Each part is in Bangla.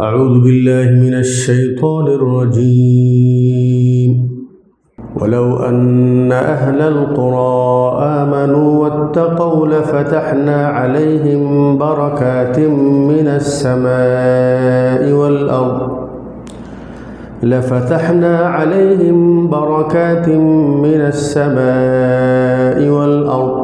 أعوذ بالله من الشيطان الرجيم. ولو أن أهل القرى آمنوا واتقوا لفتحنا عليهم بركات من السماء والأرض. لفتحنا عليهم بركات من السماء والأرض.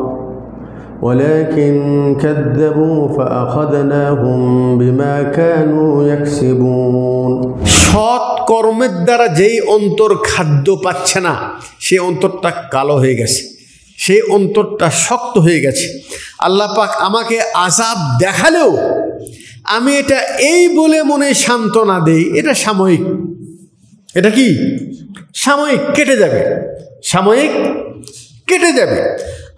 ولكن كذبوا فأخذناهم بما كانوا يكسبون সৎ কর্মের দ্বারা যেই অন্তর খাদ্য পাচ্ছে না সেই অন্তরটা কালো হয়ে গেছে সেই অন্তরটা শক্ত হয়ে গেছে আল্লাহ পাক আমাকে আজাব দেখালেও আমি এটা এই বলে মনে সান্ত্বনা দেই এটা সাময়িক এটা কি সাময়িক কেটে যাবে সাময়িক কেটে যাবে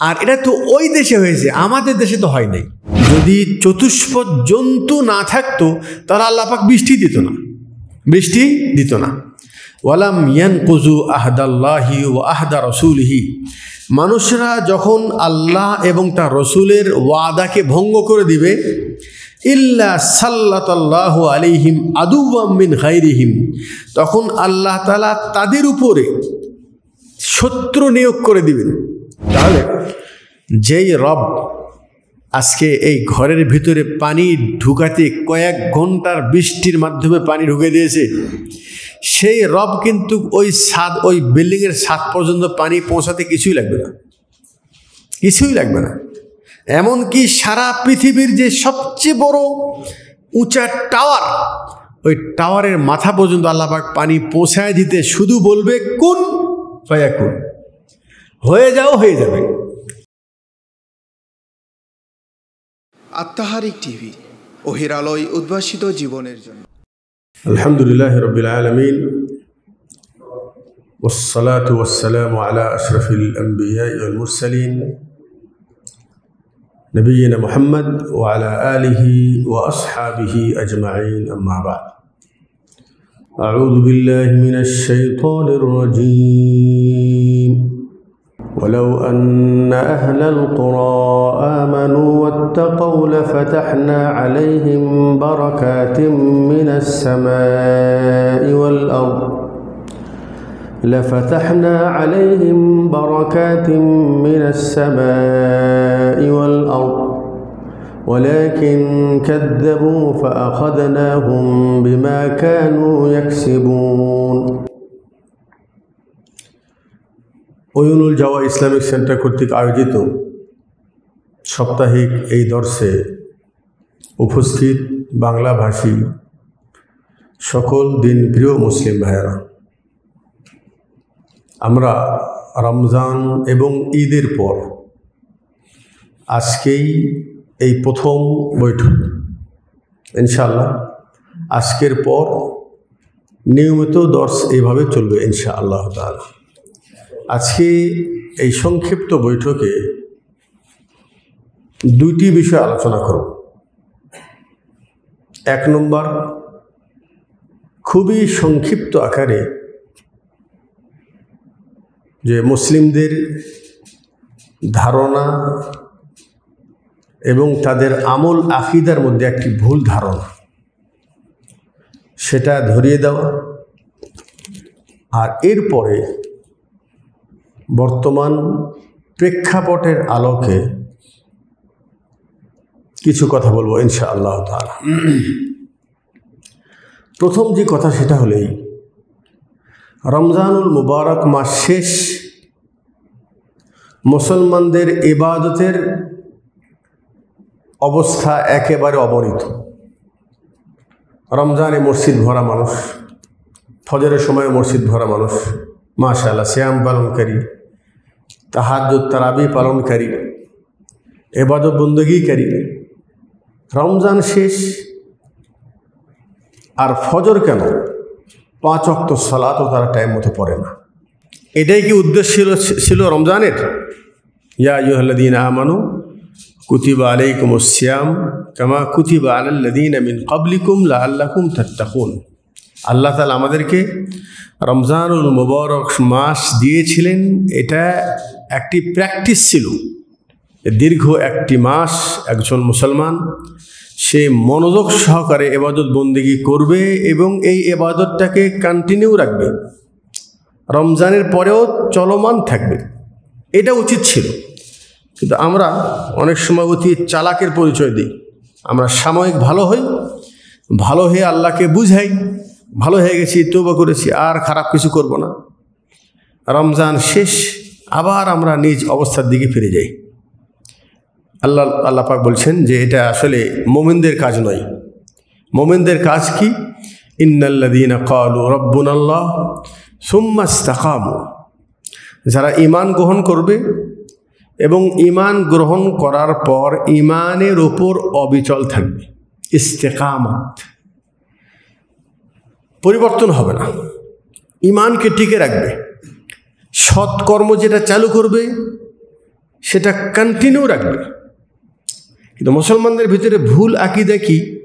আর এটা তো ওই দেশে হয়েছে, আমাদের দেশে তো হয় নাই। যদি চতুষ্পদ জন্তু না থাকতো, তাহলে আল্লাপাক বৃষ্টি দিত না। বৃষ্টি দিত না। ওয়ালাম ইয়ান কুজু আহদাল্লাহি ও আহদা রসুলহি। মানুষরা যখন আল্লাহ এবং তার রসুলের ওয়াদাকে ভঙ্গ করে দিবে, ইল্লা সাল্লাতাল্লাহ আলিহিম আদুমিন গাইরিহিম তখন আল্লাহ তালা তাদের উপরে শত্রু নিয়োগ করে দিবেন। তাহলে যেই রব আজকে এই ঘরের ভিতরে পানি ঢুকাতে কয়েক ঘণ্টার বৃষ্টির মাধ্যমে পানি ঢুকে দিয়েছে, সেই রব কিন্তু ওই ছাদ ওই বিল্ডিংয়ের ছাদ পর্যন্ত পানি পৌঁছাতে কিছুই লাগবে না। কিছুই লাগবে না। এমনকি সারা পৃথিবীর যে সবচেয়ে বড় উঁচা টাওয়ার, ওই টাওয়ারের মাথা পর্যন্ত আল্লাহবাক পানি পৌঁছায় দিতে শুধু বলবে, কোন ফয়া কোন হয়ে যাও হয়ে যাবে আত্মাহারিক টিভি অহিরালয় উদ্ভাসিত জীবনের জন্য الحمد لله رب العالمين والصلاة والسلام على أشرف الأنبياء والمرسلين نبينا محمد وعلى آله وأصحابه أجمعين أما بعد أعوذ بالله من الشيطان الرجيم ولو أن أهل القرى آمنوا واتقوا لفتحنا عليهم بركات من السماء والأرض. لفتحنا عليهم بركات من السماء والأرض. ولكن كذبوا فأخذناهم بما كانوا يكسبون. ওয়ুনুল জাওয়া ইসলামিক সেন্টার কর্তৃক আয়োজিত সাপ্তাহিক এই দর্শে উপস্থিত বাংলাভাষী সকল দিন প্রিয় মুসলিম ভাইয়েরা। আমরা রমজান এবং ঈদের পর আজকেই এই প্রথম বৈঠক। ইনশাআল্লাহ আজকের পর নিয়মিত দর্শ এইভাবে চলবে ইনশা আল্লাহ তালা আজকে এই সংক্ষিপ্ত বৈঠকে দুইটি বিষয় আলোচনা করব। এক নম্বর, খুবই সংক্ষিপ্ত আকারে যে মুসলিমদের ধারণা এবং তাদের আমল আকিদার মধ্যে একটি ভুল ধারণা, সেটা ধরিয়ে দেওয়া। আর এরপরে বর্তমান প্রেক্ষাপটের আলোকে কিছু কথা বলব ইনশা আল্লাহ তালা প্রথম যে কথা সেটা হলেই, রমজানুল মুবারক মাস শেষ, মুসলমানদের ইবাদতের অবস্থা একেবারে অবনীত। রমজানে মসজিদ ভরা মানুষ, ফজরের সময় মসজিদ ভরা মানুষ মাশাল্লাহ শ্যাম পালনকারী তাহাজ তারাবি পালনকারী এবাদত বন্দগীকারী রমজান শেষ, আর ফজর কেন? পাঁচ অক্ত সালাতও তারা টাইম মতো পড়ে না। এটাই কি উদ্দেশ্য ছিল ছিল রমজানের? ইয়া ইহল্লাদিন আমানু কুতিবা আলাইকুম শ্যাম কামা কুতিবা আলাল্লাদিন আমিন কবলিকুম লা আল্লাকুম তাত্তাকুন। আল্লাহ তালা আমাদেরকে রমজানুল মুবারক মাস দিয়েছিলেন। এটা একটি প্র্যাকটিস ছিল। দীর্ঘ একটি মাস একজন মুসলমান, সে মনোযোগ সহকারে এবাদত বন্দিগি করবে এবং এই এবাদতটাকে কন্টিনিউ রাখবে। রমজানের পরেও চলমান থাকবে। এটা উচিত ছিল। কিন্তু আমরা অনেক সময় অতি চালাকের পরিচয় দিই। আমরা সাময়িক ভালো হই, ভালো হয়ে আল্লাহকে বুঝাই, ভালো হয়ে গেছি তৌবা করেছি, আর খারাপ কিছু করব না। রমজান শেষ আবার আমরা নিজ অবস্থার দিকে ফিরে যাই। আল্লাহ আল্লাহ পাক বলছেন যে এটা আসলে মোমেনদের কাজ নয়। মোমেনদের কাজ কি? ইন্নাল্লাদিন কালু রব্বুন আল্লাহ সুম্মাস্তাকামু যারা ইমান গ্রহণ করবে এবং ইমান গ্রহণ করার পর ইমানের ওপর অবিচল থাকবে। ইস্তেকামাত। পরিবর্তন হবে না। ইমানকে টিকে রাখবে। সৎকর্ম যেটা চালু করবে, সেটা কন্টিনিউ রাখবে। কিন্তু মুসলমানদের ভিতরে ভুল আকিদা কি?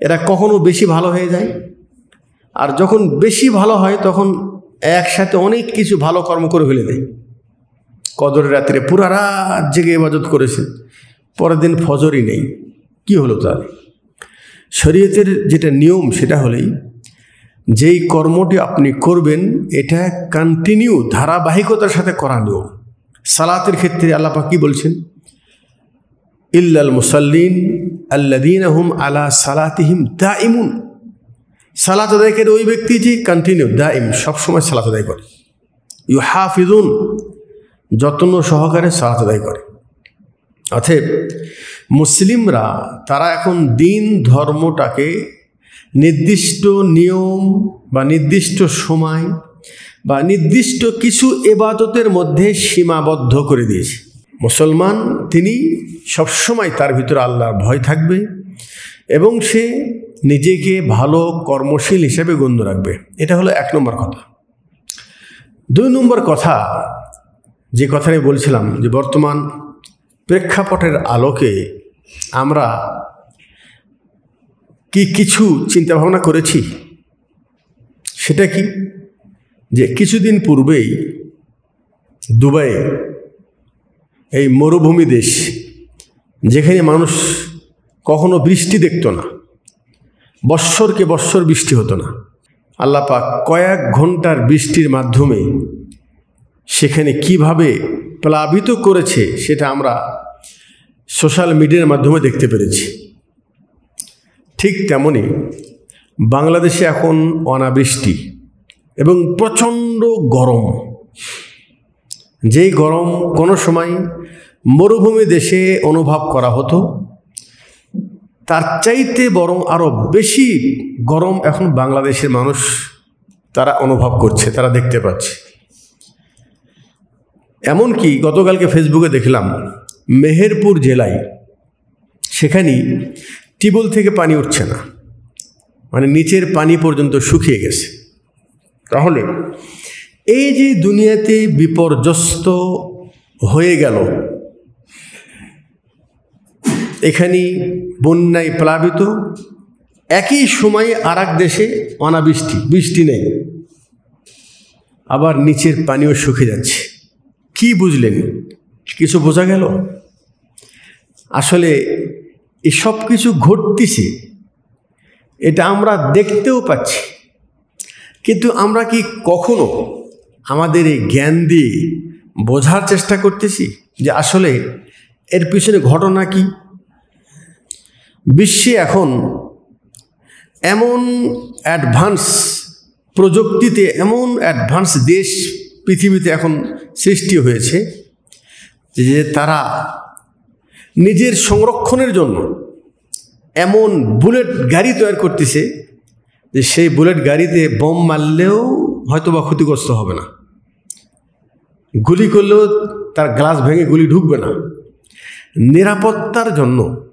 এরা কখনো বেশি ভালো হয়ে যায়? আর যখন বেশি ভালো হয়, তখন একসাথে অনেক কিছু ভালো কর্ম করে ফেলে দেয়। কদরের রাত্রে পুরা রাত জেগে ইবাদত করেছে। পরের দিন ফজরই নেই। কি হলো তার শরীয়তের যেটা নিয়ম, সেটা হলেই যেই কর্মটি আপনি করবেন, এটা কন্টিনিউ ধারাবাহিকতার সাথে করা নিয়ম সালাতের ক্ষেত্রে আল্লাপা কি বলছেন? ইল্লাল মুসাল্লিন আল্লাদিন হুম আলা সালাতিহিম দা ইমুন সালাত আদায়কারী ওই ব্যক্তি যে কন্টিনিউ দা ইম সবসময় সালাত আদায় করে। ইউ হাফিজুন যত্ন সহকারে সালাত আদায় করে। অতএব মুসলিমরা, তারা এখন দিন ধর্মটাকে নির্দিষ্ট নিয়ম বা নির্দিষ্ট সময় বা নির্দিষ্ট কিছু এবাদতের মধ্যে সীমাবদ্ধ করে দিয়েছে। মুসলমান তিনি সবসময় তার ভিতরে আল্লাহর ভয় থাকবে এবং সে নিজেকে ভালো কর্মশীল হিসেবে গণ্য রাখবে। এটা হলো এক নম্বর কথা। দুই নম্বর কথা, যে কথাটা বলছিলাম যে বর্তমান প্রেক্ষাপটের আলোকে আমরা কি কিছু চিন্তা ভাবনা করেছি? সেটা কি? যে কিছুদিন পূর্বেই দুবাইয়ে এই মরুভূমি দেশ, যেখানে মানুষ কখনো বৃষ্টি দেখতো না, বৎসরকে বৎসর বৃষ্টি হতো না। আল্লাপাক কয়েক ঘণ্টার বৃষ্টির মাধ্যমে সেখানে কীভাবে প্লাবিত করেছে সেটা আমরা সোশ্যাল মিডিয়ার মাধ্যমে দেখতে পেরেছি। ঠিক তেমনই বাংলাদেশে এখন অনাবৃষ্টি এবং প্রচণ্ড গরম। যেই গরম কোনো সময় মরুভূমি দেশে অনুভব করা হতো, তার চাইতে বরং আরও বেশি গরম এখন বাংলাদেশের মানুষ তারা অনুভব করছে, তারা দেখতে পাচ্ছে। এমনকি গতকালকে ফেসবুকে দেখলাম, মেহেরপুর জেলায় সেখানেই টিবল থেকে পানি উঠছে না। মানে নিচের পানি পর্যন্ত শুকিয়ে গেছে। তাহলে এই যে দুনিয়াতে বিপর্যস্ত হয়ে গেল এখানে বন্যায় প্লাবিত, একই সময়ে আর দেশে অনাবৃষ্টি, বৃষ্টি নেই। আবার নিচের পানিও শুকে যাচ্ছে। কি বুঝলেন? কিছু বোঝা গেল? আসলে এসব কিছু ঘটতেছে, এটা আমরা দেখতেও পাচ্ছি। কিন্তু আমরা কি কখনো আমাদের এই জ্ঞান দিয়ে বোঝার চেষ্টা করতেছি যে আসলে এর পিছনে ঘটনা কি? বিশ্বে এখন এমন অ্যাডভান্স প্রযুক্তিতে, এমন অ্যাডভান্স দেশ পৃথিবীতে এখন সৃষ্টি হয়েছে যে তারা নিজের সংরক্ষণের জন্য এমন বুলেট গাড়ি তৈরি করতেছে যে সেই বুলেট গাড়িতে বোম মারলেও হয়তো বা ক্ষতিগ্রস্ত হবে না। গুলি করলেও তার গ্লাস ভেঙে গুলি ঢুকবে না। নিরাপত্তার জন্য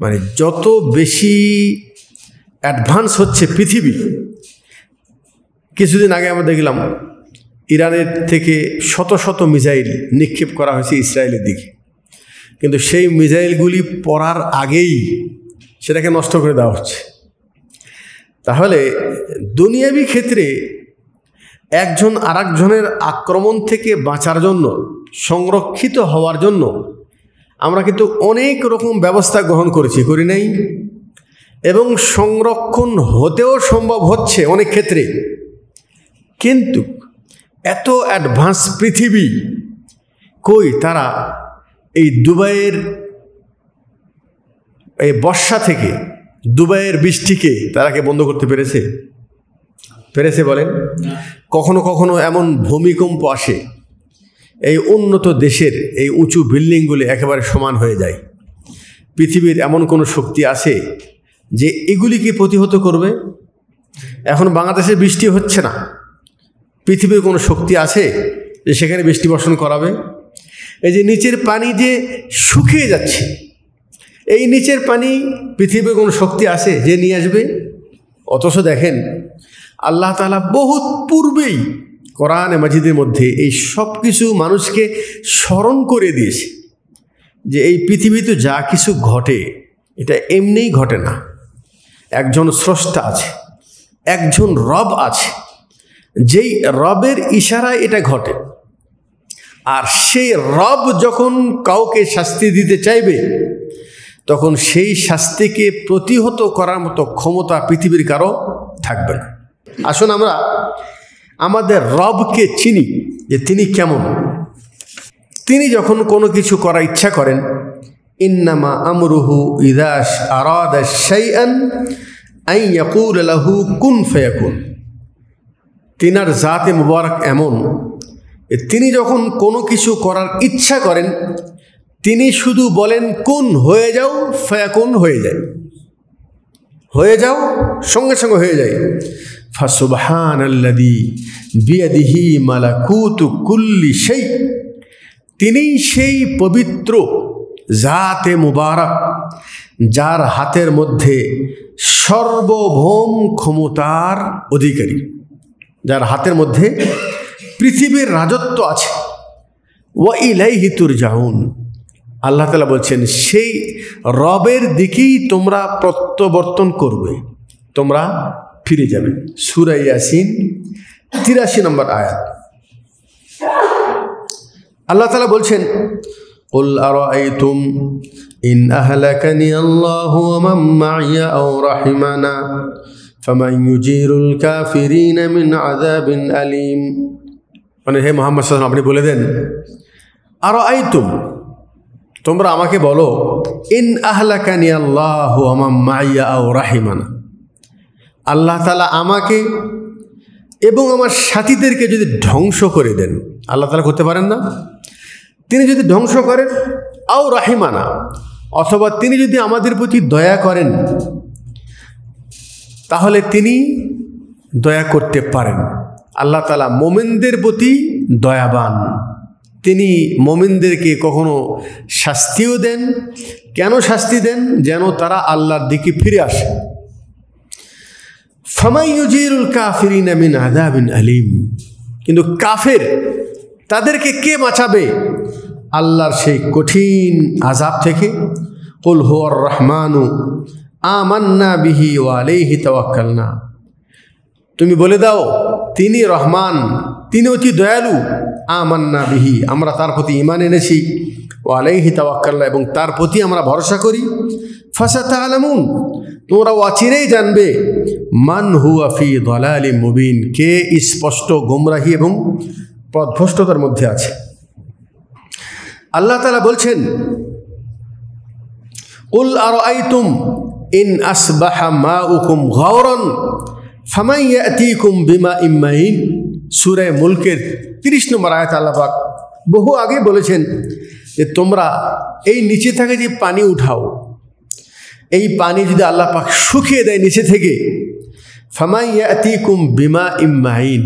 মানে যত বেশি অ্যাডভান্স হচ্ছে পৃথিবী, কিছুদিন আগে আমরা দেখলাম, ইরানের থেকে শত শত মিসাইল নিক্ষেপ করা হয়েছে ইসরায়েলের দিকে। কিন্তু সেই মিসাইলগুলি পড়ার আগেই সেটাকে নষ্ট করে দেওয়া হচ্ছে। তাহলে দুনিয়াবি ক্ষেত্রে একজন আরেকজনের আক্রমণ থেকে বাঁচার জন্য, সংরক্ষিত হওয়ার জন্য আমরা কিন্তু অনেক রকম ব্যবস্থা গ্রহণ করেছি, করি নাই? এবং সংরক্ষণ হতেও সম্ভব হচ্ছে অনেক ক্ষেত্রে। কিন্তু এত অ্যাডভান্স পৃথিবী কই তারা এই দুবাইয়ের এই বর্ষা থেকে, দুবাইয়ের বৃষ্টিকে তারাকে বন্ধ করতে পেরেছে? পেরেছে বলেন? কখনো কখনো এমন ভূমিকম্প আসে, এই উন্নত দেশের এই উঁচু বিল্ডিংগুলি একেবারে সমান হয়ে যায়। পৃথিবীর এমন কোনো শক্তি আছে যে এগুলিকে প্রতিহত করবে? এখন বাংলাদেশে বৃষ্টি হচ্ছে না। পৃথিবীর কোনো শক্তি আছে যে সেখানে বৃষ্টি বর্ষণ করাবে? এই যে নিচের পানি যে শুকিয়ে যাচ্ছে, এই নিচের পানি পৃথিবীর কোনো শক্তি আছে যে নিয়ে আসবে? অথচ দেখেন, আল্লাহ তালা বহুত পূর্বেই কোরআন মাজিদের মধ্যে এই সব কিছু মানুষকে স্মরণ করে দিয়েছে যে এই পৃথিবীতে যা কিছু ঘটে, এটা এমনিই ঘটে না। একজন স্রষ্টা আছে, একজন রব আছে, যেই রবের ইশারায় এটা ঘটে। আর সেই রব যখন কাউকে শাস্তি দিতে চাইবে, তখন সেই শাস্তিকে প্রতিহত করার মতো ক্ষমতা পৃথিবীর কারও থাকবে না। আসুন আমরা আমাদের রবকে চিনি যে তিনি কেমন। তিনি যখন কোনো কিছু করার ইচ্ছা করেন, ইন্নামা আমরুহু ইদাস আরাদা কুন ফায়াকুন। তিনার জাতে মুবারক এমন তিনি যখন কোনো কিছু করার ইচ্ছা করেন, তিনি শুধু বলেন, কোন হয়ে যাও ফায়াকুন হয়ে যায়। হয়ে যাও, সঙ্গে সঙ্গে হয়ে যায়। ফাসুবহান আল্লাদি বিয়াদিহি মালাকুতু কুল্লি সেই তিনি সেই পবিত্র জাতে মুবারক, যার হাতের মধ্যে সর্বভৌম ক্ষমতার অধিকারী, যার হাতের মধ্যে পৃথিবীর রাজত্ব আছে ওয়া ইলাইহি তুরজাউন আল্লাহ তালা বলছেন সেই রবের দিকেই তোমরা প্রত্যাবর্তন করবে তোমরা ফিরে যাবে সুরা ইয়াসিন তিরাশি নম্বর আয়াত আল্লাহ তালা বলছেন قل أرأيتم إن أهلكني الله ومن معي أو رحمنا فمن يجير الكافرين من عذاب أليم মানে হে মোহাম্মদ সাল্লাম আপনি বলে দেন আরও আইতুম তোমরা আমাকে বলো, ইন আহলাকানি আল্লাহ মাইয়া আও রাহিমানা। আল্লাহ তালা আমাকে এবং আমার সাথীদেরকে যদি ধ্বংস করে দেন, আল্লাহ তালা করতে পারেন না? তিনি যদি ধ্বংস করেন, আও রাহিমানা। অথবা তিনি যদি আমাদের প্রতি দয়া করেন, তাহলে তিনি দয়া করতে পারেন। আল্লাহ তালা মোমেনদের প্রতি দয়াবান। তিনি মোমিনদেরকে কখনো শাস্তিও দেন, কেন শাস্তি দেন? যেন তারা আল্লাহর দিকে ফিরে আসে। ফামাইয়ুজিরুল কাফিরিন মিন আযাবিন আলিম। কিন্তু কাফের, তাদেরকে কে বাঁচাবে? আল্লাহর সেই কঠিন আজাব থেকে। কুল হুয়ার রহমানু, আমান্না বিহি ও আলাইহি তাওয়াক্কালনা। তুমি বলে দাও তিনি রহমান, তিনি অতি দয়ালু। আমান্না বিহি, আমরা তার প্রতি ইমান এনেছি। ও আলাইহি তাওয়াক্কাল্লা এবং তার প্রতি আমরা ভরসা করি। ফাসাতা আলামুন তোমরা অচিরেই জানবে, মান হুয়া ফি দলালি মুবিন, কে স্পষ্ট, গোমরাহি এবং পদভ্রষ্টতার মধ্যে আছে। আল্লাহ তালা বলছেন, উল আর আইতুম ইন আসবাহা মা উকুম গৌরন ফামাইয়াতিকুম বিমা ইম্মাইন, সুরে মুলকের তিরিশ নম্বর আয়াত আল্লাপাক বহু আগে বলেছেন যে তোমরা এই নিচে থেকে যে পানি উঠাও, এই পানি যদি আল্লাহ পাক শুকিয়ে দেয় নিচে থেকে ফামাইয়াতিকুম বিমা ইম্মাইন।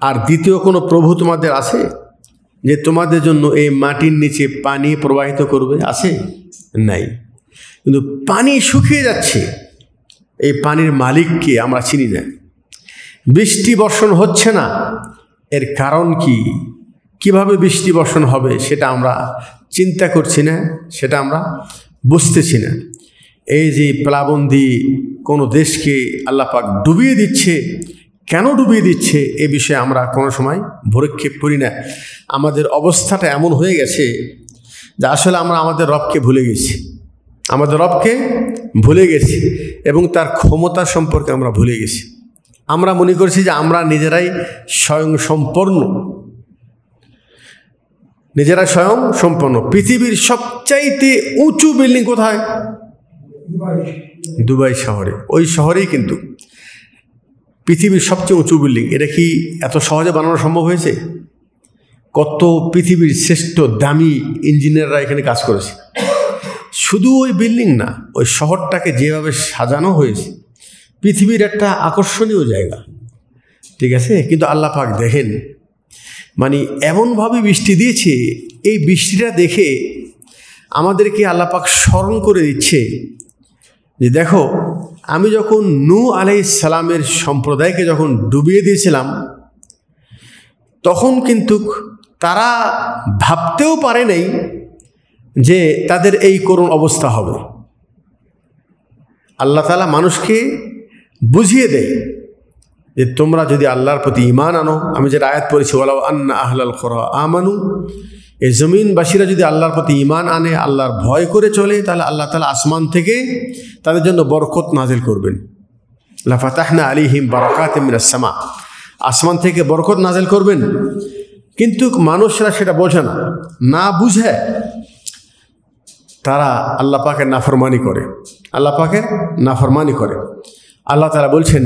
আর দ্বিতীয় কোনো প্রভু তোমাদের আছে যে তোমাদের জন্য এই মাটির নিচে পানি প্রবাহিত করবে? আছে? নাই। কিন্তু পানি শুকিয়ে যাচ্ছে। এই পানির মালিককে আমরা চিনি না। বৃষ্টি বর্ষণ হচ্ছে না, এর কারণ কি? কীভাবে বৃষ্টি বর্ষণ হবে সেটা আমরা চিন্তা করছি না, সেটা আমরা বুঝতেছি না। এই যে প্লাবন্দি কোনো দেশকে আল্লাপাক ডুবিয়ে দিচ্ছে, কেন ডুবিয়ে দিচ্ছে এ বিষয়ে আমরা কোনো সময় ভরক্ষেপ করি না। আমাদের অবস্থাটা এমন হয়ে গেছে যে আসলে আমরা আমাদের রবকে ভুলে গেছি। আমাদের রবকে ভুলে গেছি এবং তার ক্ষমতা সম্পর্কে আমরা ভুলে গেছি। আমরা মনে করছি যে আমরা নিজেরাই স্বয়ং সম্পন্ন। নিজেরা স্বয়ং সম্পন্ন। পৃথিবীর সবচাইতে উঁচু বিল্ডিং কোথায়? দুবাই শহরে। ওই শহরেই কিন্তু পৃথিবীর সবচেয়ে উঁচু বিল্ডিং এটা কি এত সহজে বানানো সম্ভব হয়েছে? কত পৃথিবীর শ্রেষ্ঠ, দামি ইঞ্জিনিয়াররা এখানে কাজ করেছে। শুধু ওই বিল্ডিং না, ওই শহরটাকে যেভাবে সাজানো হয়েছে, পৃথিবীর একটা আকর্ষণীয় জায়গা। ঠিক আছে? কিন্তু আল্লাহ পাক দেখেন মানে এমনভাবে বৃষ্টি দিয়েছে, এই বৃষ্টিটা দেখে আমাদেরকে আল্লাহ পাক স্মরণ করে দিচ্ছে যে দেখো, আমি যখন নু আলাই সালামের সম্প্রদায়কে যখন ডুবিয়ে দিয়েছিলাম, তখন কিন্তু তারা ভাবতেও পারে নাই যে তাদের এই করুণ অবস্থা হবে। আল্লাহ তালা মানুষকে বুঝিয়ে দেয় যে তোমরা যদি আল্লাহর প্রতি ইমান আনো, আমি যেটা আয়াত পড়েছি ওলাও আন্না আহলাল খরা আমানু এই জমিনবাসীরা যদি আল্লাহর প্রতি ইমান আনে, আল্লাহর ভয় করে চলে, তাহলে আল্লাহ তালা আসমান থেকে তাদের জন্য বরকত নাজিল করবেন। লাফাতাহনা আলিহিম বারাকাত মিনাসমা আসমান থেকে বরকত নাজেল করবেন। কিন্তু মানুষরা সেটা বোঝে না। না বুঝে তারা আল্লাহ পাকের নাফরমানি করে। আল্লাহ পাকের নাফরমানি করে। আল্লাহ তারা বলছেন,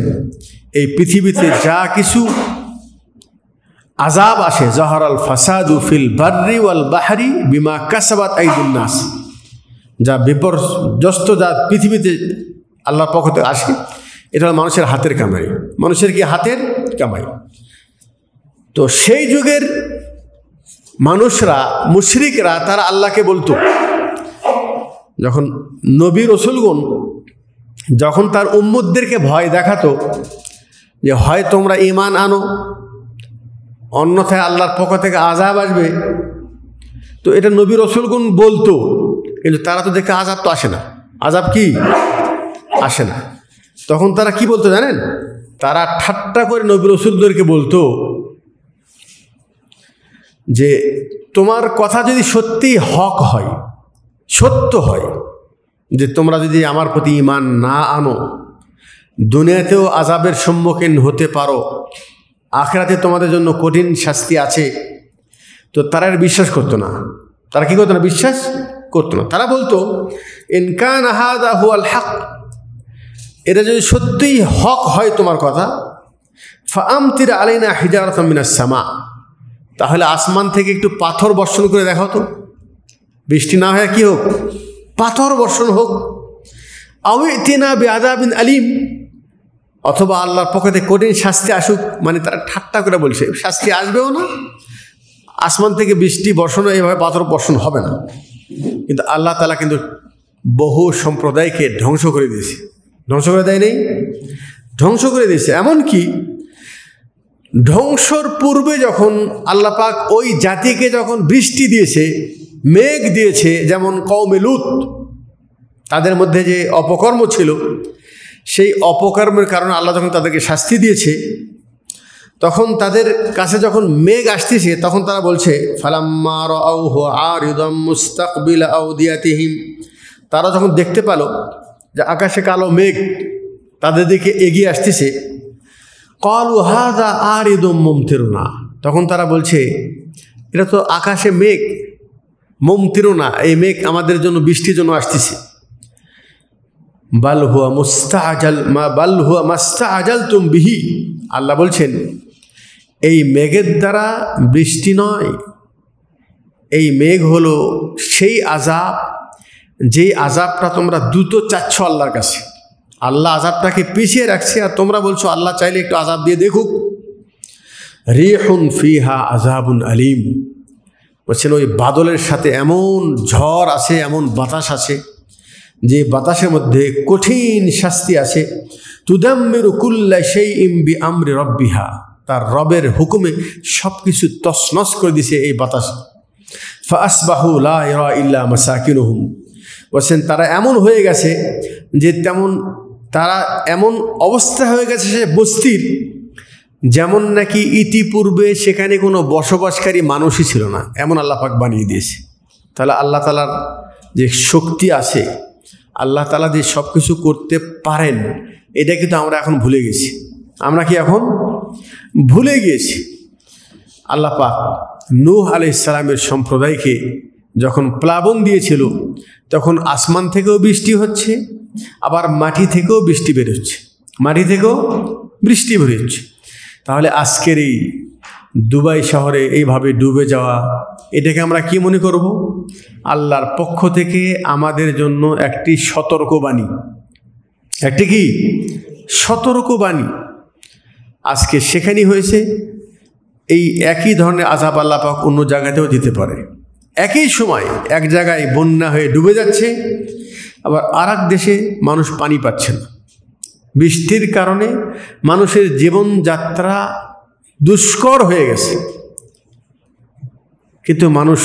এই পৃথিবীতে যা কিছু আজাব আসে, জহরাল ফাসাদু ফিল বার্রি ওয়াল বাহারি বিমা কাসাবাত আইদুন্নাস যা বিপর্যস্ত যা পৃথিবীতে আল্লাহর পক্ষ থেকে আসে, এটা হলো মানুষের হাতের কামাই। মানুষের কি হাতের কামাই? তো সেই যুগের মানুষরা, মুশরিকরা, তারা আল্লাহকে বলতো যখন নবী রসুলগুন যখন তার উম্মুদদেরকে ভয় দেখাতো যে হয় তোমরা ইমান আনো, অন্যথায় আল্লাহর পক্ষ থেকে আজাব আসবে, তো এটা নবী রসুলগুন বলতো, কিন্তু তারা তো দেখে আজাব তো আসে না। আজাব কি? আসে না। তখন তারা কি বলতো জানেন? তারা ঠাট্টা করে নবী রসুলদেরকে বলতো যে তোমার কথা যদি সত্যি হক হয় সত্য হয় যে তোমরা যদি আমার প্রতি ইমান না আনো, দুনিয়াতেও আজাবের সম্মুখীন হতে পারো, আখরাতে তোমাদের জন্য কঠিন শাস্তি আছে। তো তারা বিশ্বাস করতো না। তারা কি করতো না? বিশ্বাস করতো না। তারা বলতো ইনকান আহাদা হুয়াল হক। এটা যদি সত্যিই হক হয় তোমার কথা ফামতির আলাইনা হিজারত মিনাস সামা। তাহলে আসমান থেকে একটু পাথর বর্ষণ করে দেখাও তো। বৃষ্টি না হয় কি হোক? পাথর বর্ষণ হোক। আউতিনা বেআবিন আলিম। অথবা আল্লাহর পক্ষ থেকে কঠিন শাস্তি আসুক মানে তারা ঠাট্টা করে বলছে, শাস্তি আসবেও না। আসমান থেকে বৃষ্টি বর্ষণ এইভাবে পাথর বর্ষণ হবে না। কিন্তু আল্লাহ তালা কিন্তু বহু সম্প্রদায়কে ধ্বংস করে দিয়েছে। ধ্বংস করে দেয় নেই? ধ্বংস করে দিয়েছে। এমনকি ধ্বংসর পূর্বে যখন আল্লাহ পাক ওই জাতিকে যখন বৃষ্টি দিয়েছে মেঘ দিয়েছে যেমন কৌমে লুত, তাদের মধ্যে যে অপকর্ম ছিল, সেই অপকর্মের কারণে আল্লাহ যখন তাদেরকে শাস্তি দিয়েছে, তখন তাদের কাছে যখন মেঘ আসতেছে, তখন তারা বলছে ফালাম্মার আউহ আর মুস্তাকবিল আউদিয়াতিহিম। তারা যখন দেখতে পেল যে আকাশে কালো মেঘ তাদের দিকে এগিয়ে আসতেছে, কলু হাদা আর ইদম মমতেরুনা। তখন তারা বলছে, এটা তো আকাশে মেঘ। মমতিরুনা এই মেঘ আমাদের জন্য বৃষ্টির জন্য আসতেছে। বাল হুয়া মুস্তা আজাল মা বাল হুয়া মাস্তা আজাল তুম বিহি। আল্লাহ বলছেন, এই মেঘের দ্বারা বৃষ্টি নয়, এই মেঘ হলো সেই আজাব যেই আজাবটা তোমরা দ্রুত চাচ্ছ আল্লাহর কাছে। আল্লাহ আজাবটাকে পিছিয়ে রাখছে আর তোমরা বলছো, আল্লাহ চাইলে একটু আজাব দিয়ে দেখুক। রিহুন ফিহা আজাবুন আলিম। বলছেন ওই বাদলের সাথে এমন ঝড় আছে, এমন বাতাস আছে, যে বাতাসের মধ্যে কঠিন শাস্তি আছে। তুদাম্মের কুল্লা সেই ইমবি আমরে রব্বিহা। তার রবের হুকুমে সব কিছু তসনস করে দিছে এই বাতাস। ফাসবাহু লা ইল্লা মাসাকিনুহুম। বলছেন, তারা এমন হয়ে গেছে যে তেমন, তারা এমন অবস্থা হয়ে গেছে সে বস্তির যেমন নাকি ইতিপূর্বে সেখানে কোনো বসবাসকারী মানুষই ছিল না, এমন আল্লাপাক বানিয়ে দিয়েছে। তাহলে আল্লাহ তালার যে শক্তি আছে, আল্লাহ তালা যে সব কিছু করতে পারেন, এটা কিন্তু আমরা এখন ভুলে গেছি। আমরা কি এখন? ভুলে গিয়েছি। আল্লাহ পাক নূহ আলি ইসলামের সম্প্রদায়কে যখন প্লাবন দিয়েছিল, তখন আসমান থেকেও বৃষ্টি হচ্ছে, আবার মাটি থেকেও বৃষ্টি বেরোচ্ছে। মাটি থেকেও বৃষ্টি বেরোচ্ছে। তাহলে আজকের এই দুবাই শহরে এইভাবে ডুবে যাওয়া, এটাকে আমরা কি মনে করব? আল্লাহর পক্ষ থেকে আমাদের জন্য একটি সতর্কবাণী। একটি কি? সতর্কবাণী। আজকে সেখানেই হয়েছে, এই একই ধরনের আজাব আল্লাহ পাক অন্য জায়গাতেও দিতে পারে। একই সময় এক জায়গায় বন্যা হয়ে ডুবে যাচ্ছে, আবার আর দেশে মানুষ পানি পাচ্ছে না। বৃষ্টির কারণে মানুষের জীবনযাত্রা দুষ্কর হয়ে গেছে। কিন্তু মানুষ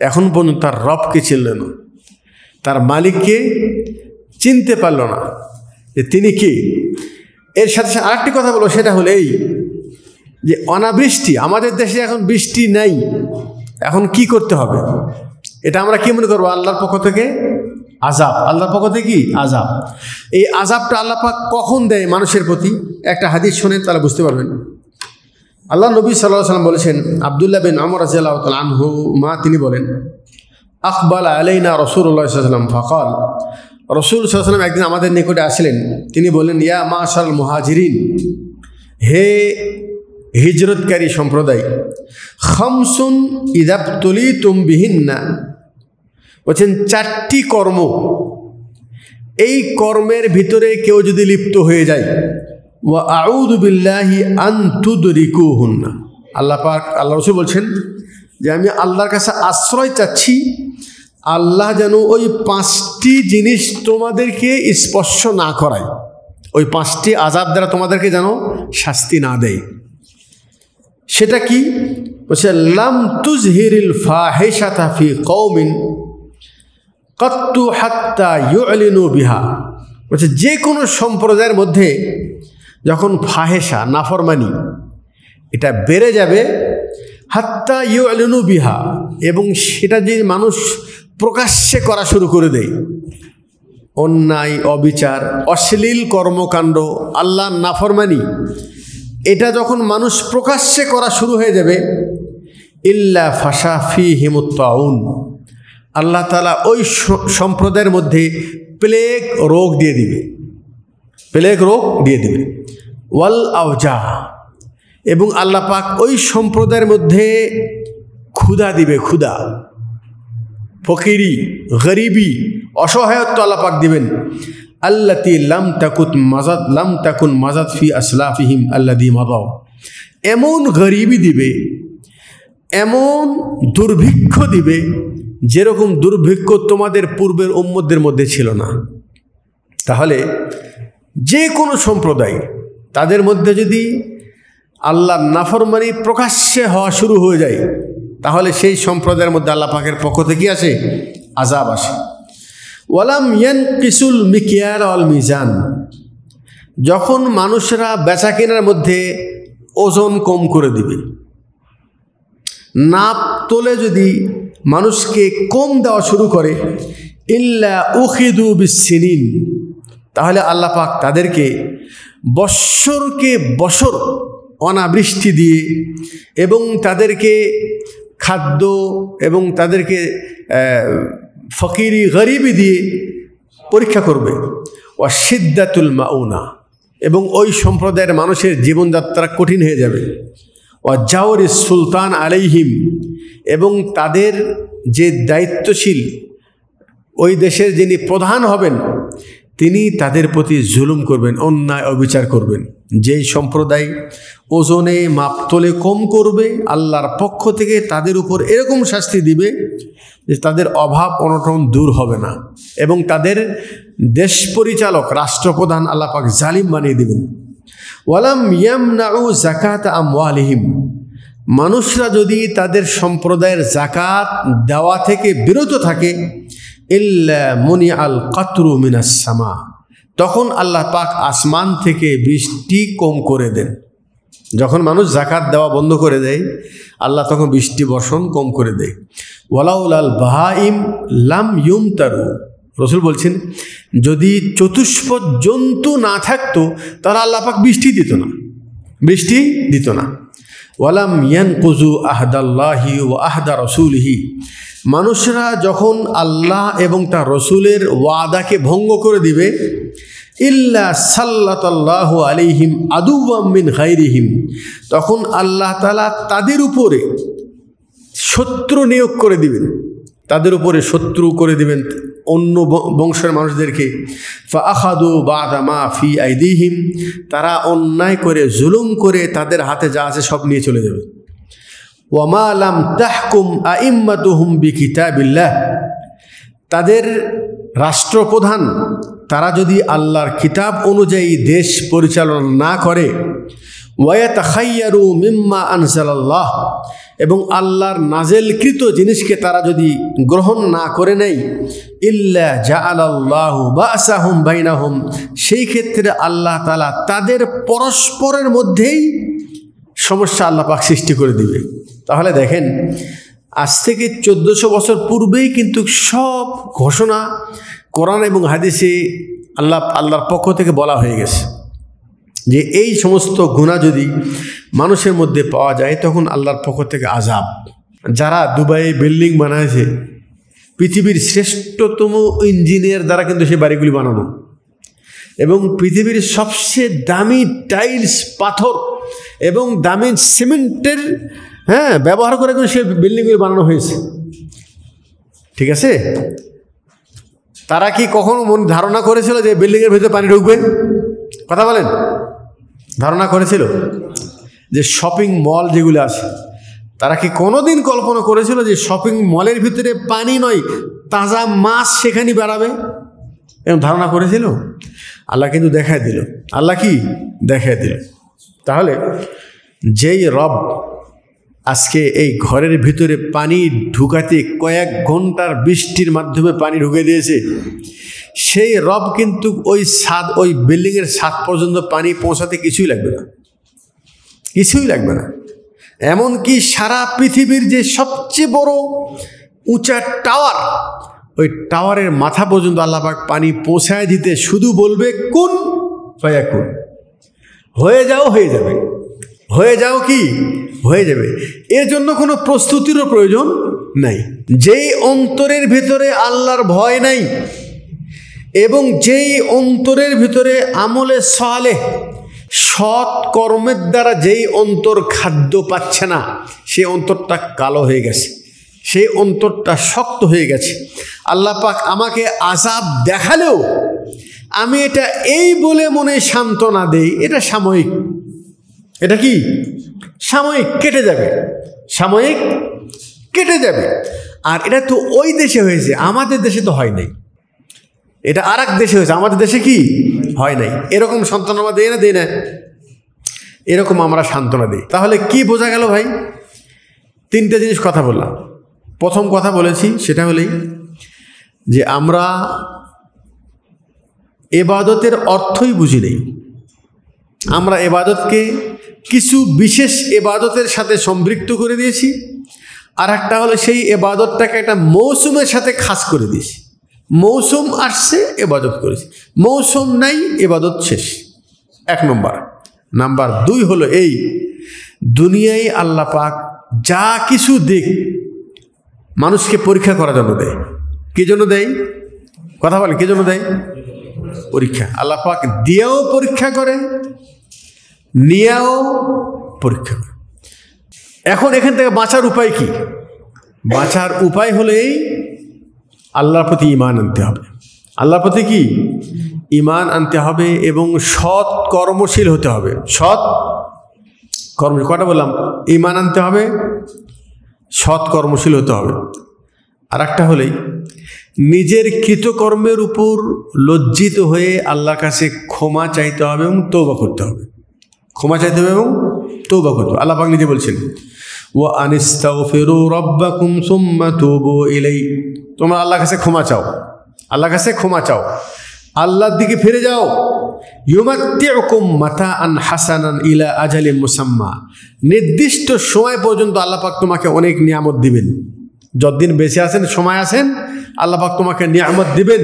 এখন পর্যন্ত তার রবকে চিনল না। তার মালিককে চিনতে পারল না। যে তিনি কি? এর সাথে সাথে আরেকটি কথা বলো সেটা হলো এই যে অনাবৃষ্টি, আমাদের দেশে এখন বৃষ্টি নাই। এখন কি করতে হবে? এটা আমরা কি মনে করব? আল্লাহর পক্ষ থেকে আজাব আল্লাহর পক্ষ থেকে কি? আজাব এই আজাবটা আল্লাহ পাক কখন দেয় মানুষের প্রতি? একটা হাদিস শোনেন তারা বুঝতে পারবেন। আল্লাহ নবী সাল্লাহ সাল্লাম বলেছেন আবদুল্লাহ বিন আমর রাজিয়াল্লাহ আনহু মা তিনি বলেন আকবাল আলাইনা রসুল্লাহ সাল্লাম ফকাল। রসুল সাল্লাম একদিন আমাদের নিকটে আসলেন। তিনি বললেন ইয়া মা সাল মুহাজিরিন হে হিজরতকারী সম্প্রদায় খমসুন ইদাবতলি তুমবিহীন না বলছেন, চারটি কর্ম। এই কর্মের ভিতরে কেউ যদি লিপ্ত হয়ে যায় ও আউদুবিল্লাহি আন্তুদরিকু হুন্না আল্লাহ পাক, আল্লাহ রসুল বলছেন যে, আমি আল্লাহর কাছে আশ্রয় চাচ্ছি, আল্লাহ যেন ওই পাঁচটি জিনিস তোমাদেরকে স্পর্শ না করায়। ওই পাঁচটি আজাব দ্বারা তোমাদেরকে যেন শাস্তি না দেয়। সেটা কি? বলছে, লাম তুজহিরিল ফাহেশাতা ফি কৌমিন কত্তু হাত্তা ইউলিনু বিহা। বলছে, যে কোনো সম্প্রদায়ের মধ্যে যখন ফাহেসা নাফরমানি, এটা বেড়ে যাবে, হাত্তা ইউলিনু বিহা, এবং সেটা যে মানুষ প্রকাশ্যে করা শুরু করে দেয়, অন্যায়, অবিচার, অশ্লীল কর্মকাণ্ড, আল্লাহ নাফরমানি, এটা যখন মানুষ প্রকাশ্যে করা শুরু হয়ে যাবে, ইল্লা ফাশা ফি হিমুত্তাউন আল্লাহ তালা ওই সম্প্রদায়ের মধ্যে প্লেগ রোগ দিয়ে দিবে। প্লেগ রোগ দিয়ে দিবে। ওয়াল আওজা। এবং আল্লাহ পাক ওই সম্প্রদায়ের মধ্যে ক্ষুধা দিবে, ক্ষুধা। ফকিরি, গরিবি, অসহায়ত্ব আল্লাহ পাক দিবেন। আল্লাতি লাম তাকুত মাজাদ, লাম তাকুন মাজাদ ফি আসলাফিহিম আল্লাদি মাদাও এমন গরিবি দিবে, এমন দুর্ভিক্ষ দিবে যেরকম দুর্ভিক্ষ তোমাদের পূর্বের উম্মদের মধ্যে ছিল না। তাহলে যে কোনো সম্প্রদায় তাদের মধ্যে যদি আল্লাহ নাফরমানি প্রকাশ্যে হওয়া শুরু হয়ে যায়, তাহলে সেই সম্প্রদায়ের মধ্যে আল্লাহ পাকের পক্ষ থেকে আসে আজাব আসে। ওয়ালাম ইয়ান কিসুল মিকিয়ার অল মিজান। যখন মানুষরা বেচা কেনার মধ্যে ওজন কম করে দিবে। নাপ তোলে যদি মানুষকে কম দেওয়া শুরু করে। ইল্লা উখিদু বিসিনিন। তাহলে আল্লাহ পাক তাদেরকে বৎসরকে বছর অনাবৃষ্টি দিয়ে এবং তাদেরকে খাদ্য এবং তাদেরকে ফকিরি গরিবি দিয়ে পরীক্ষা করবে। ও অসিদ্দাতুল মাউনা। এবং ওই সম্প্রদায়ের মানুষের জীবনযাত্রা কঠিন হয়ে যাবে। ও জাওরি সুলতান আলাইহিম। এবং তাদের যে দায়িত্বশীল ওই দেশের যিনি প্রধান হবেন, তিনি তাদের প্রতি জুলুম করবেন, অন্যায় অবিচার করবেন। যেই সম্প্রদায় ওজনে মাপতলে কম করবে, আল্লাহর পক্ষ থেকে তাদের উপর এরকম শাস্তি দিবে যে তাদের অভাব, অনটন দূর হবে না। এবং তাদের দেশ পরিচালক, রাষ্ট্রপ্রধান আল্লাপাক জালিম বানিয়ে দেবেন। ওয়ালাম ইয়ামনাউ জাকাত আমওয়ালিহিম। মানুষরা যদি তাদের সম্প্রদায়ের জাকাত দেওয়া থেকে বিরত থাকে মনি আল কাতরু মিনাসামা তখন আল্লাহ পাক আসমান থেকে বৃষ্টি কম করে দেন। যখন মানুষ জাকাত দেওয়া বন্ধ করে দেয়, আল্লাহ তখন বৃষ্টি বর্ষণ কম করে দেয়। ওয়ালাউলাল বাহাইম লাম ইউম তারু রসুল বলছেন, যদি চতুষ্পদ জন্তু না থাকতো, তাহলে আল্লাহ পাক বৃষ্টি দিত না। বৃষ্টি দিত না। ওয়ালাম ইয়ান কুজু আহদাল্লাহি ও আহদা রসুলহি। মানুষরা যখন আল্লাহ এবং তার রসুলের ওয়াদাকে ভঙ্গ করে দিবে, ইল্লা সাল্লাতাল্লাহ আলিহিম আদুমিন হাইরিহিম তখন আল্লাহ তালা তাদের উপরে শত্রু নিয়োগ করে দিবেন। তাদের উপরে শত্রু করে দিবেন। অন্য বংশের মানুষদেরকে। ফাহাদু বাদামা ফি আইদিহিম, তারা অন্যায় করে, জুলুম করে তাদের হাতে যা আছে সব নিয়ে চলে যাবে। ওয়ামা আলাম তাহকুম আইম্মাতুহুম বি কিতাবিল্লাহ তাদের রাষ্ট্রপ্রধান, তারা যদি আল্লাহর কিতাব অনুযায়ী দেশ পরিচালনা না করে ওয়াত খাইয়ারু মিম্মা আনসালাল্লাহ এবং আল্লাহর নাজেলকৃত জিনিসকে তারা যদি গ্রহণ না করে নেয়, ইল্লা জা আল্লাহ বা আসাহুম বাইনাহুম, সেই ক্ষেত্রে আল্লাহ তালা তাদের পরস্পরের মধ্যেই সমস্যা আল্লাহ পাক সৃষ্টি করে দিবে। তাহলে দেখেন, আজ থেকে চোদ্দোশো বছর পূর্বেই কিন্তু সব ঘোষণা কোরআন এবং হাদিসে আল্লাহ, আল্লাহর পক্ষ থেকে বলা হয়ে গেছে। যে এই সমস্ত গুণা যদি মানুষের মধ্যে পাওয়া যায়, তখন আল্লাহর পক্ষ থেকে আজাব যারা দুবাইয়ে বিল্ডিং বানাইছে, পৃথিবীর শ্রেষ্ঠতম ইঞ্জিনিয়ার দ্বারা কিন্তু সেই বাড়িগুলি বানানো। এবং পৃথিবীর সবচেয়ে দামি টাইলস, পাথর এবং দামি সিমেন্টের হ্যাঁ ব্যবহার করে কিন্তু সে বিল্ডিংগুলি বানানো হয়েছে। ঠিক আছে? তারা কি কখনো মন ধারণা করেছিল যে বিল্ডিংয়ের ভিতরে পানি ঢুকবে? কথা বলেন। ধারণা করেছিল যে শপিং মল যেগুলো আছে, তারা কি কোনোদিন কল্পনা করেছিল যে শপিং মলের ভিতরে পানি নয়, তাজা মাছ সেখানে বেড়াবে? এবং ধারণা করেছিল? আল্লাহ কিন্তু দেখায় দিল। আল্লাহ কি? দেখায় দিল। তাহলে যেই রব আজকে এই ঘরের ভিতরে পানি ঢুকাতে কয়েক ঘণ্টার বৃষ্টির মাধ্যমে পানি ঢুকে দিয়েছে সেই রব কিন্তু ওই ছাদ ওই বিল্ডিংয়ের ছাদ পর্যন্ত পানি পৌঁছাতে কিছুই লাগবে না। কিছুই লাগবে না। এমনকি সারা পৃথিবীর যে সবচেয়ে বড় উঁচা টাওয়ার, ওই টাওয়ারের মাথা পর্যন্ত আল্লাপাক পানি পৌঁছায় দিতে শুধু বলবে, কোন ফয়া কোন হয়ে যাও, হয়ে যাবে। হয়ে যাও কি? হয়ে যাবে। এর জন্য কোনো প্রস্তুতিরও প্রয়োজন নাই। যেই অন্তরের ভেতরে আল্লাহর ভয় নাই এবং যেই অন্তরের ভিতরে আমলে সালে সৎ কর্মের দ্বারা যেই অন্তর খাদ্য পাচ্ছে না সেই অন্তরটা কালো হয়ে গেছে সেই অন্তরটা শক্ত হয়ে গেছে। আল্লাহ পাক আমাকে আজাব দেখালেও আমি এটা এই বলে মনে সান্ত্বনা দেই, এটা সাময়িক। এটা কি? সাময়িক কেটে যাবে। সাময়িক কেটে যাবে। আর এটা তো ওই দেশে হয়েছে, আমাদের দেশে তো হয় নাই। এটা আর দেশে হয়েছে। আমাদের দেশে কি? হয় নাই। এরকম সান্ত্বনা আমরা দেয় না দেয় না। এরকম আমরা সান্ত্বনা দিই। তাহলে কি বোঝা গেল ভাই? তিনটে জিনিস কথা বললাম। প্রথম কথা বলেছি, সেটা হলেই যে আমরা এবাদতের অর্থই বুঝি নেই। আমরা এবাদতকে কিছু বিশেষ এবাদতের সাথে সম্পৃক্ত করে দিয়েছি। আর একটা হলো সেই এবাদতটাকে একটা মৌসুমের সাথে খাস করে দিয়েছি। মৌসুম আসছে, এবাদত করেছি। মৌসুম নাই, এবাদত শেষ। এক নম্বর। নাম্বার দুই হলো এই, দুনিয়ায় আল্লাহ পাক যা কিছু দিক মানুষকে পরীক্ষা করার জন্য দেয়। কি জন্য দেয়? কথা বলে কি জন্য দেয়? পরীক্ষা। আল্লাহ পাক দিয়েও পরীক্ষা করে, নিয়েও পরীক্ষা করে। এখন এখান থেকে বাঁচার উপায় কি? বাঁচার উপায় হলেই আল্লাহর প্রতি ইমান আনতে হবে। আল্লাহর প্রতি কি? ইমান আনতে হবে এবং সৎ কর্মশীল হতে হবে। সৎ কর্ম কটা বললাম? ইমান আনতে হবে, সৎ কর্মশীল হতে হবে। আর একটা হলেই নিজের কৃতকর্মের উপর লজ্জিত হয়ে আল্লাহর কাছে ক্ষমা চাইতে হবে এবং তৌবা করতে হবে। ক্ষমা চাইতে হবে এবং তৌবা করতে হবে আল্লাহ পাক নিজে বলছেন ও আনিস্তাও ফেরু রব্বাকুম সুম্মা তবু ইলাই তোমরা আল্লাহর কাছে ক্ষমা চাও, আল্লাহর কাছে ক্ষমা চাও। আল্লাহর দিকে ফিরে যাও। ইউমাত্তিউকুম মাতা আন হাসানান ইলা আজালি মুসাম্মা। নির্দিষ্ট সময় পর্যন্ত আল্লাপাক তোমাকে অনেক নিয়ামত দিবেন। যতদিন বেঁচে আছেন, সময় আছেন আল্লাপাক তোমাকে নিয়ামত দিবেন।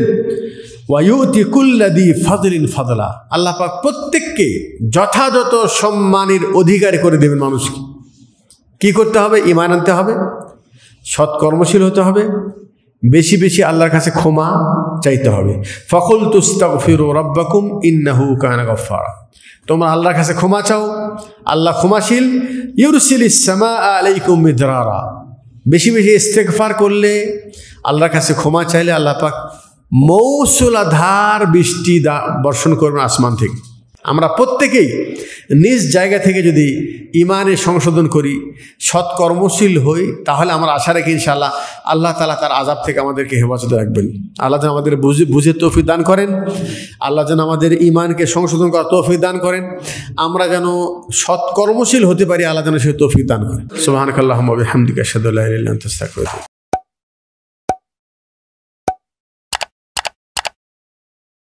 ওয়ায়ুতি কুল্লাদি ফজলিন ফজলা আল্লাপাক প্রত্যেককে যথাযথ সম্মানের অধিকারী করে দেবেন মানুষকে। কি করতে হবে? ইমান আনতে হবে। সৎকর্মশীল হতে হবে। বেশি বেশি আল্লাহর কাছে ক্ষমা চাইতে হবে। ফখল তুস্তাক ফিরো রব্বাকুম ইন্নাহু কানা গফারা তোমরা আল্লাহর কাছে ক্ষমা চাও। আল্লাহ ক্ষমাশীল। ইউরসিল ইসামা আলাইকুম মিদরারা। বেশি বেশি ইস্তেকফার করলে আল্লাহর কাছে ক্ষমা চাইলে আল্লাহ পাক মৌসুলাধার বৃষ্টি দা, বর্ষণ করবেন আসমান থেকে। আমরা প্রত্যেকেই নিজ জায়গা থেকে যদি ইমানের সংশোধন করি, সৎকর্মশীল হই, তাহলে আমরা আশা রাখি ইনশাআল্লাহ আল্লাহ তালা তার আজাব থেকে আমাদেরকে হেফাজতে রাখবেন। আল্লাহ যেন আমাদের বুঝে বুঝে তৌফিক দান করেন। আল্লাহ যেন আমাদের ইমানকে সংশোধন করার তৌফিক দান করেন। আমরা যেন সৎকর্মশীল হতে পারি, আল্লাহ যেন সে তৌফিক দান করেন। সুবাহানকাল্লাহ হামদিকা সাদুল্লাহ